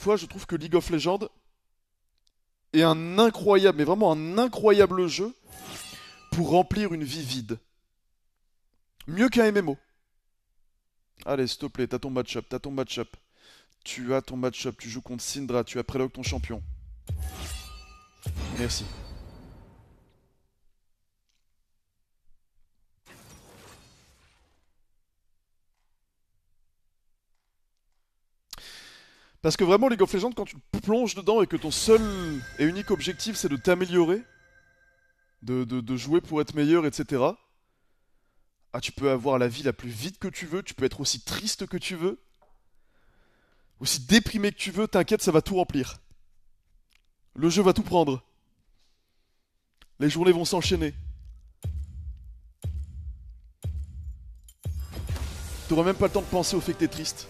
fois, je trouve que League of Legends est un incroyable, mais vraiment un incroyable jeu pour remplir une vie vide. Mieux qu'un MMO. Allez, s'il te plaît, t'as ton match-up, t'as ton match-up. Tu as ton match-up, tu joues contre Syndra, tu as prélogue ton champion. Merci. Parce que vraiment, League of Legends, quand tu plonges dedans et que ton seul et unique objectif c'est de t'améliorer, de, jouer pour être meilleur, etc. Ah, tu peux avoir la vie la plus vite que tu veux, tu peux être aussi triste que tu veux, aussi déprimé que tu veux, t'inquiète, ça va tout remplir. Le jeu va tout prendre. Les journées vont s'enchaîner. T'auras même pas le temps de penser au fait que t'es triste.